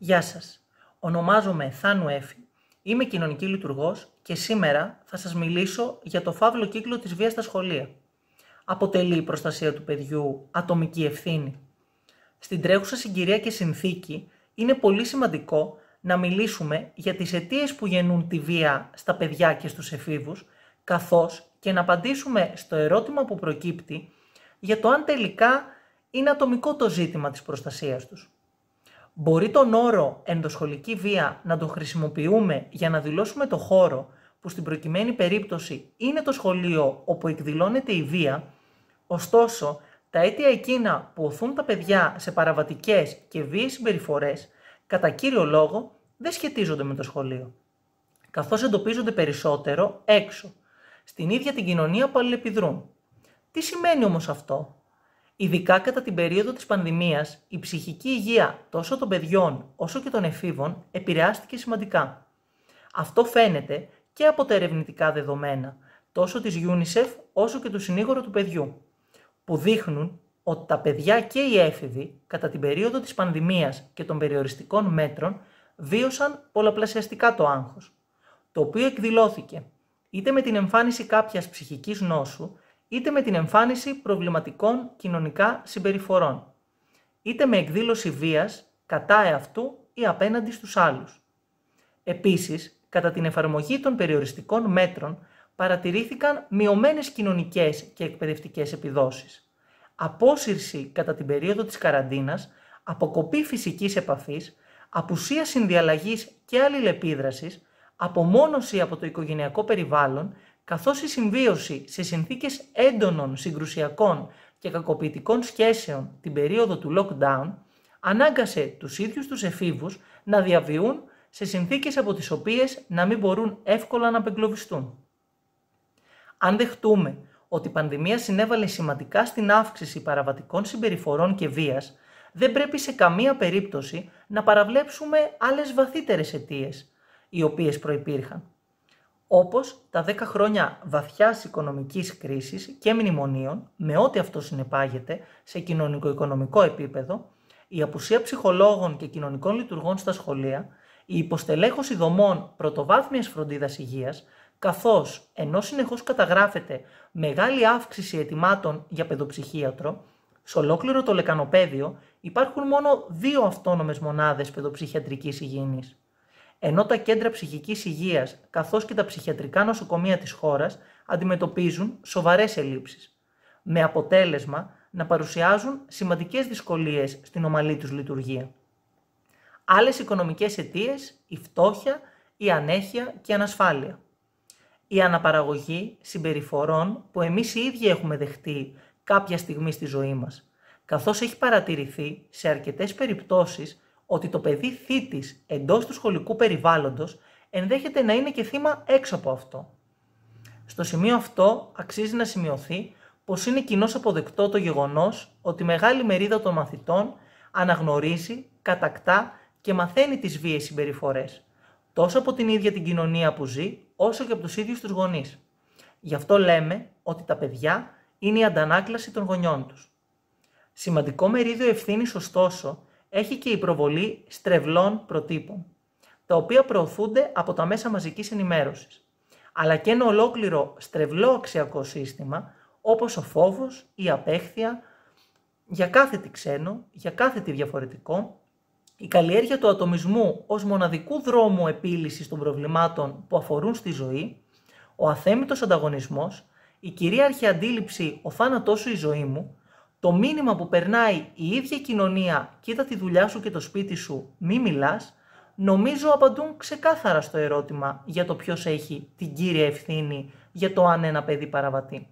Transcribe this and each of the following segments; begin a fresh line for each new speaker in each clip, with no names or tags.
Γεια σας. Ονομάζομαι Θάνου Έφη. Είμαι κοινωνική λειτουργός και σήμερα θα σας μιλήσω για το φαύλο κύκλο της βίας στα σχολεία. Αποτελεί η προστασία του παιδιού ατομική ευθύνη. Στην τρέχουσα συγκυρία και συνθήκη είναι πολύ σημαντικό να μιλήσουμε για τις αιτίες που γεννούν τη βία στα παιδιά και στους εφήβους, καθώς και να απαντήσουμε στο ερώτημα που προκύπτει για το αν τελικά είναι ατομικό το ζήτημα της προστασίας τους. Μπορεί τον όρο ενδοσχολική βία να τον χρησιμοποιούμε για να δηλώσουμε το χώρο που στην προκειμένη περίπτωση είναι το σχολείο όπου εκδηλώνεται η βία, ωστόσο τα αίτια εκείνα που οθούν τα παιδιά σε παραβατικές και βίαιες συμπεριφορές, κατά κύριο λόγο, δεν σχετίζονται με το σχολείο, καθώς εντοπίζονται περισσότερο έξω, στην ίδια την κοινωνία που αλληλεπιδρούν. Τι σημαίνει όμως αυτό; Ειδικά κατά την περίοδο της πανδημίας, η ψυχική υγεία τόσο των παιδιών όσο και των εφήβων επηρεάστηκε σημαντικά. Αυτό φαίνεται και από τα ερευνητικά δεδομένα, τόσο της UNICEF όσο και του συνήγορου του παιδιού, που δείχνουν ότι τα παιδιά και οι έφηβοι κατά την περίοδο της πανδημίας και των περιοριστικών μέτρων βίωσαν πολλαπλασιαστικά το άγχος, το οποίο εκδηλώθηκε είτε με την εμφάνιση κάποιας ψυχικής νόσου, είτε με την εμφάνιση προβληματικών κοινωνικά συμπεριφορών, είτε με εκδήλωση βίας κατά εαυτού ή απέναντι στους άλλους. Επίσης, κατά την εφαρμογή των περιοριστικών μέτρων παρατηρήθηκαν μειωμένες κοινωνικές και εκπαιδευτικές επιδόσεις. Απόσυρση κατά την περίοδο της καραντίνας, αποκοπή φυσικής επαφής, απουσία συνδιαλλαγής και αλληλεπίδρασης, απομόνωση από το οικογενειακό περιβάλλον καθώς η συμβίωση σε συνθήκες έντονων συγκρουσιακών και κακοποιητικών σχέσεων την περίοδο του lockdown ανάγκασε τους ίδιους τους εφήβους να διαβιούν σε συνθήκες από τις οποίες να μην μπορούν εύκολα να απεγκλωβιστούν. Αν δεχτούμε ότι η πανδημία συνέβαλε σημαντικά στην αύξηση παραβατικών συμπεριφορών και βίας, δεν πρέπει σε καμία περίπτωση να παραβλέψουμε άλλες βαθύτερες αιτίες, οι οποίες προϋπήρχαν όπως τα 10 χρόνια βαθιάς οικονομικής κρίσης και μνημονίων, με ό,τι αυτό συνεπάγεται σε κοινωνικο-οικονομικό επίπεδο, η απουσία ψυχολόγων και κοινωνικών λειτουργών στα σχολεία, η υποστελέχωση δομών πρωτοβάθμιας φροντίδας υγείας, καθώς ενώ συνεχώς καταγράφεται μεγάλη αύξηση ετοιμάτων για παιδοψυχίατρο, σε ολόκληρο το λεκανοπέδιο υπάρχουν μόνο δύο αυτόνομες μονάδες παιδοψυχιατρικής υγιεινής ενώ τα κέντρα ψυχικής υγείας καθώς και τα ψυχιατρικά νοσοκομεία της χώρας αντιμετωπίζουν σοβαρές ελλείψεις, με αποτέλεσμα να παρουσιάζουν σημαντικές δυσκολίες στην ομαλή τους λειτουργία. Άλλες οικονομικές αιτίες, η φτώχεια, η ανέχεια και η ανασφάλεια. Η αναπαραγωγή συμπεριφορών που εμείς οι ίδιοι έχουμε δεχτεί κάποια στιγμή στη ζωή μας, καθώς έχει παρατηρηθεί σε αρκετές περιπτώσεις ότι το παιδί θήτης εντός του σχολικού περιβάλλοντος ενδέχεται να είναι και θύμα έξω από αυτό. Στο σημείο αυτό αξίζει να σημειωθεί πως είναι κοινώς αποδεκτό το γεγονός ότι μεγάλη μερίδα των μαθητών αναγνωρίζει, κατακτά και μαθαίνει τις βίαιες συμπεριφορές, τόσο από την ίδια την κοινωνία που ζει, όσο και από τους ίδιους τους γονείς. Γι' αυτό λέμε ότι τα παιδιά είναι η αντανάκλαση των γονιών τους. Σημαντικό μερίδιο ευθύνης, ωστόσο, έχει και η προβολή στρεβλών προτύπων, τα οποία προωθούνται από τα μέσα μαζικής ενημέρωσης, αλλά και ένα ολόκληρο στρεβλό αξιακό σύστημα, όπως ο φόβος, η απέχθεια, για κάθε τι ξένο, για κάθε τι διαφορετικό, η καλλιέργεια του ατομισμού ως μοναδικού δρόμου επίλυσης των προβλημάτων που αφορούν στη ζωή, ο αθέμητος ανταγωνισμός, η κυρίαρχη αντίληψη «ο θάνατός σου η ζωή μου», το μήνυμα που περνάει η ίδια κοινωνία «κοίτα τη δουλειά σου και το σπίτι σου, μη μιλάς», νομίζω απαντούν ξεκάθαρα στο ερώτημα για το ποιος έχει την κύρια ευθύνη για το αν ένα παιδί παραβατεί.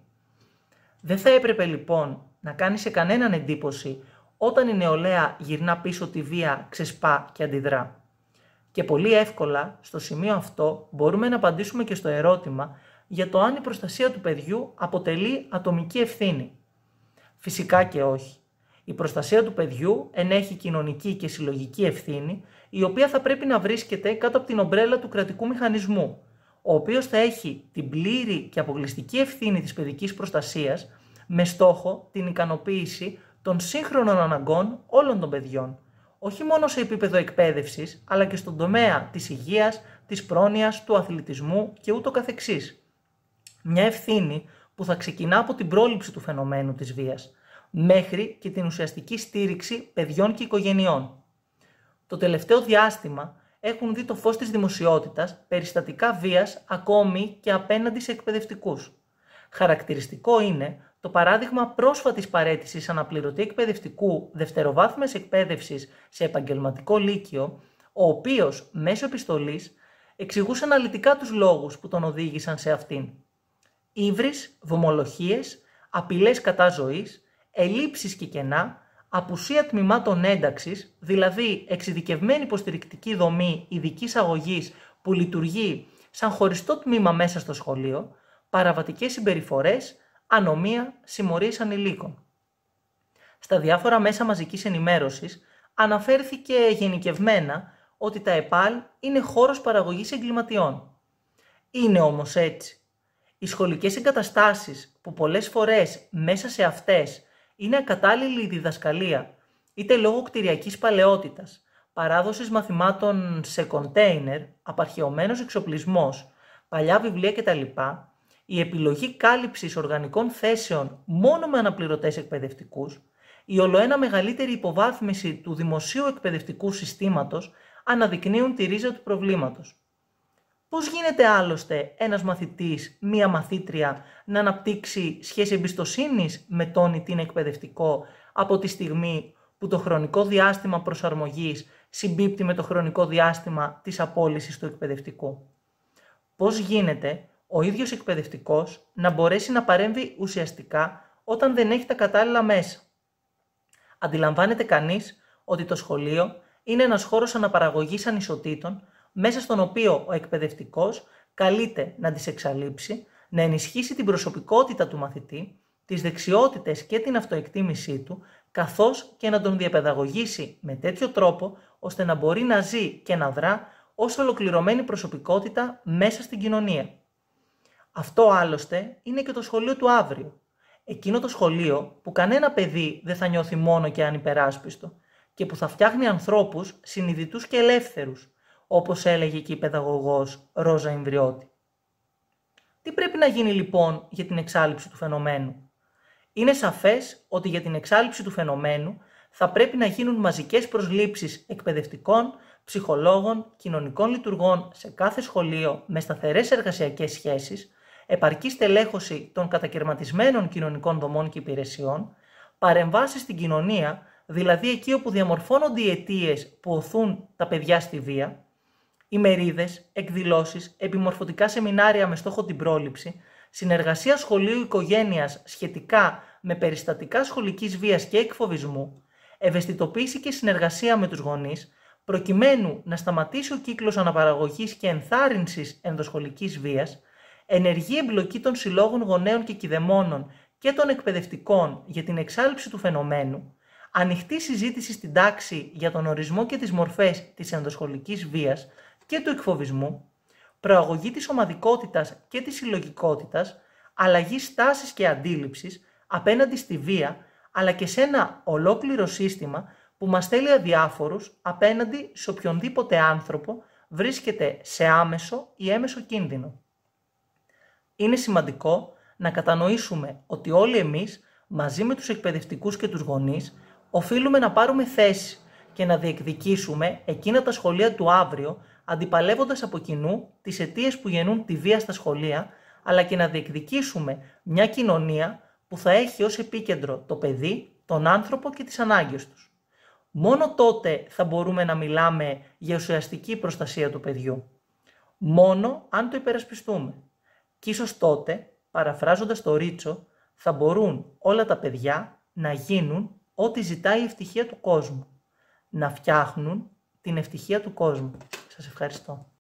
Δεν θα έπρεπε λοιπόν να κάνεις σε κανέναν εντύπωση όταν η νεολαία γυρνά πίσω τη βία, ξεσπά και αντιδρά. Και πολύ εύκολα στο σημείο αυτό μπορούμε να απαντήσουμε και στο ερώτημα για το αν η προστασία του παιδιού αποτελεί ατομική ευθύνη. Φυσικά και όχι. Η προστασία του παιδιού ενέχει κοινωνική και συλλογική ευθύνη, η οποία θα πρέπει να βρίσκεται κάτω από την ομπρέλα του κρατικού μηχανισμού, ο οποίος θα έχει την πλήρη και αποκλειστική ευθύνη της παιδικής προστασίας με στόχο την ικανοποίηση των σύγχρονων αναγκών όλων των παιδιών, όχι μόνο σε επίπεδο εκπαίδευσης, αλλά και στον τομέα της υγείας, της πρόνοιας, του αθλητισμού και ούτω καθεξής. Μια ευθύνη που θα ξεκινά από την πρόληψη του φαινομένου της βίας, μέχρι και την ουσιαστική στήριξη παιδιών και οικογενειών. Το τελευταίο διάστημα έχουν δει το φως της δημοσιότητας περιστατικά βίας ακόμη και απέναντι σε εκπαιδευτικούς. Χαρακτηριστικό είναι το παράδειγμα πρόσφατης παρέτησης αναπληρωτή εκπαιδευτικού δευτεροβάθμιας εκπαίδευσης σε επαγγελματικό λύκειο, ο οποίος μέσω επιστολής εξηγούσε αναλυτικά τους λόγους που τον οδήγησαν σε αυτήν. Ήβρις, βομολοχίες, απειλές κατά ζωής, ελλείψεις και κενά, απουσία τμήματων ένταξης, δηλαδή εξειδικευμένη υποστηρικτική δομή ειδικής αγωγής που λειτουργεί σαν χωριστό τμήμα μέσα στο σχολείο, παραβατικές συμπεριφορές, ανομία, συμμορίες ανηλίκων. Στα διάφορα μέσα μαζικής ενημέρωσης αναφέρθηκε γενικευμένα ότι τα ΕΠΑΛ είναι χώρος παραγωγής εγκληματιών. Είναι όμως έτσι. Οι σχολικές εγκαταστάσεις που πολλές φορές μέσα σε αυτές είναι ακατάλληλη η διδασκαλία, είτε λόγω κτηριακής παλαιότητας, παράδοσης μαθημάτων σε κοντέινερ, απαρχαιωμένος εξοπλισμός, παλιά βιβλία κτλ., η επιλογή κάλυψης οργανικών θέσεων μόνο με αναπληρωτές εκπαιδευτικούς, η ολοένα μεγαλύτερη υποβάθμιση του δημοσίου εκπαιδευτικού συστήματος αναδεικνύουν τη ρίζα του προβλήματος. Πώς γίνεται άλλωστε ένας μαθητής, μία μαθήτρια να αναπτύξει σχέση εμπιστοσύνης με τον ή την εκπαιδευτικό από τη στιγμή που το χρονικό διάστημα προσαρμογής συμπίπτει με το χρονικό διάστημα της απόλυσης του εκπαιδευτικού; Πώς γίνεται ο ίδιος εκπαιδευτικός να μπορέσει να παρέμβει ουσιαστικά όταν δεν έχει τα κατάλληλα μέσα; Αντιλαμβάνεται κανείς ότι το σχολείο είναι ένας χώρος αναπαραγωγής ανισοτήτων μέσα στον οποίο ο εκπαιδευτικός καλείται να τις εξαλείψει, να ενισχύσει την προσωπικότητα του μαθητή, τις δεξιότητες και την αυτοεκτίμησή του, καθώς και να τον διαπαιδαγωγήσει με τέτοιο τρόπο ώστε να μπορεί να ζει και να δρά ως ολοκληρωμένη προσωπικότητα μέσα στην κοινωνία. Αυτό άλλωστε είναι και το σχολείο του αύριο. Εκείνο το σχολείο που κανένα παιδί δεν θα νιώθει μόνο και ανυπεράσπιστο και που θα φτιάχνει ανθρώπους συνειδητούς και ελεύθερους, όπως έλεγε και η παιδαγωγός Ρόζα Ιμβριώτη. Τι πρέπει να γίνει λοιπόν για την εξάλληψη του φαινομένου; Είναι σαφές ότι για την εξάλληψη του φαινομένου θα πρέπει να γίνουν μαζικές προσλήψεις εκπαιδευτικών, ψυχολόγων, κοινωνικών λειτουργών σε κάθε σχολείο με σταθερές εργασιακές σχέσεις, επαρκή στελέχωση των κατακαιρματισμένων κοινωνικών δομών και υπηρεσιών, παρεμβάσεις στην κοινωνία, δηλαδή εκεί όπου διαμορφώνονται οι αιτίες που οθούν τα παιδιά στη βία, ημερίδες, εκδηλώσεις, επιμορφωτικά σεμινάρια με στόχο την πρόληψη, συνεργασία σχολείου οικογένειας σχετικά με περιστατικά σχολικής βίας και εκφοβισμού, ευαισθητοποίηση και συνεργασία με τους γονείς, προκειμένου να σταματήσει ο κύκλος αναπαραγωγής και ενθάρρυνσης ενδοσχολικής βίας, ενεργή εμπλοκή των συλλόγων γονέων και κηδεμόνων και των εκπαιδευτικών για την εξάλληψη του φαινομένου, ανοιχτή συζήτηση στην τάξη για τον ορισμό και τις μορφές της ενδοσχολικής βίας και του εκφοβισμού, προαγωγή της ομαδικότητας και της συλλογικότητας, αλλαγή στάσης και αντίληψης απέναντι στη βία, αλλά και σε ένα ολόκληρο σύστημα που μας θέλει αδιάφορους απέναντι σε οποιονδήποτε άνθρωπο βρίσκεται σε άμεσο ή έμεσο κίνδυνο. Είναι σημαντικό να κατανοήσουμε ότι όλοι εμείς, μαζί με τους εκπαιδευτικούς και τους γονείς, οφείλουμε να πάρουμε θέση και να διεκδικήσουμε εκείνα τα σχολεία του αύριο αντιπαλεύοντας από κοινού τις αιτίες που γεννούν τη βία στα σχολεία, αλλά και να διεκδικήσουμε μια κοινωνία που θα έχει ως επίκεντρο το παιδί, τον άνθρωπο και τις ανάγκες τους. Μόνο τότε θα μπορούμε να μιλάμε για ουσιαστική προστασία του παιδιού. Μόνο αν το υπερασπιστούμε. Και ίσως τότε, παραφράζοντας το Ρίτσο, θα μπορούν όλα τα παιδιά να γίνουν ό,τι ζητάει η ευτυχία του κόσμου. Να φτιάχνουν την ευτυχία του κόσμου. Σας ευχαριστώ.